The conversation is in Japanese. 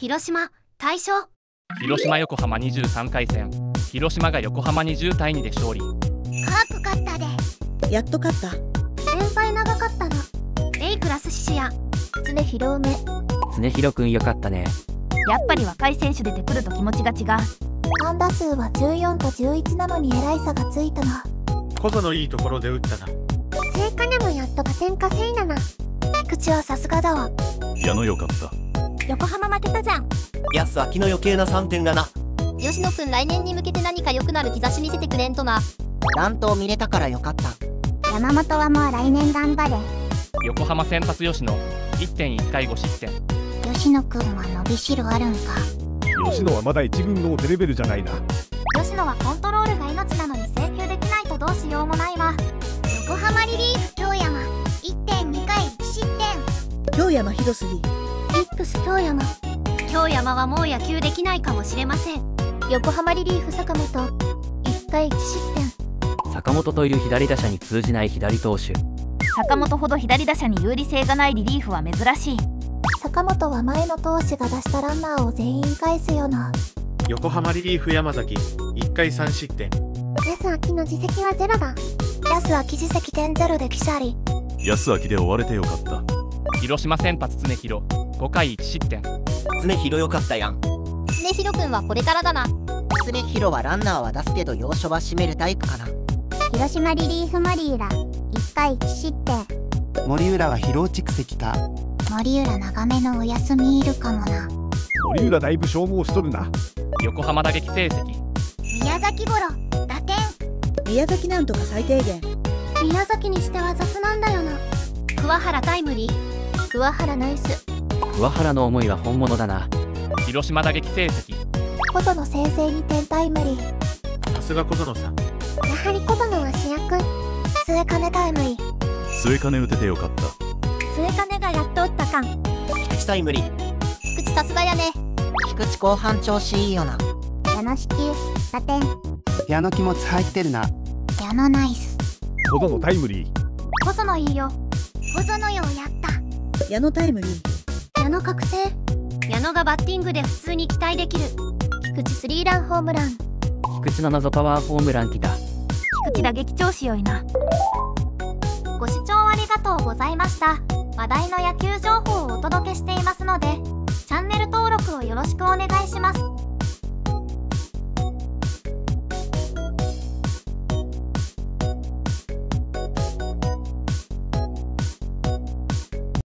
広島大勝広島横浜23回戦。広島が横浜に10対2で勝利。カープ勝ったで。やっと勝った。連敗長かったな。A クラス獅子や常広梅常広くんよかったね。やっぱり若い選手出てくると気持ちが違う。安打数は14と11なのに偉い差がついたな。こそのいいところで打ったな。聖火でもやっと打点稼いだな。菊池はさすがだわ。矢野よかった横浜負けたじゃん。安明の余計な3点がな。吉野くん来年に向けて何か良くなる兆し見せてくれんとな。乱闘見れたからよかった。山本はもう来年頑張れ。横浜先発吉野1.1回5失点。吉野くんは伸びしろあるんか。吉野はまだ一軍のレベルじゃないな。吉野はコントロールが命なのに制球できないとどうしようもないわ。横浜リリーフ京山1.2回1失点。京山広すぎプス京山。京山はもう野球できないかもしれません。横浜リリーフ坂本。1回1失点。坂本という左打者に通じない左投手。坂本ほど左打者に有利性がないリリーフは珍しい。坂本は前の投手が出したランナーを全員返すよな。横浜リリーフ山崎。1回3失点。安明の実績はゼロだ。安明実績点ゼロでキシャリ。安明で終われてよかった。広島先発常広5回1失点。常広よかったやん。常広くんはこれからだな。常広はランナーは出すけど要所は締めるタイプかな。広島リリーフ森浦1回1失点。森浦は疲労蓄積か。森浦長めのお休みいるかもな。森浦だいぶ消耗しとるな。横浜打撃成績。宮崎五郎打点。宮崎なんとか最低限。宮崎にしては雑なんだよな。桑原タイムリー。桑原ナイス桑原の思いは本物だな。広島打撃成績。琴の先制2点タイムリー。さすが小園さん。やはり琴野は主役。末金タイムリー。末金打ててよかった。末金がやっと打った感菊池タイムリー。菊池さすがやね。菊池後半調子いいよな。矢野支給打点。矢の気持ち入ってるな。矢野ナイス。小園タイムリー。細野いいよ。細野よやった。矢野タイムリー矢野覚醒。矢野がバッティングで普通に期待できる。菊池スリーランホームラン。菊池の謎パワーホームラン来た。菊池打撃調子良いな。ご視聴ありがとうございました。話題の野球情報をお届けしていますのでチャンネル登録をよろしくお願いします